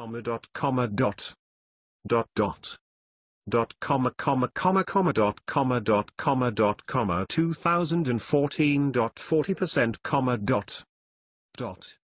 comma dot comma dot dot dot dot comma comma comma comma dot comma dot comma dot comma 2014 dot 40 percent comma dot dot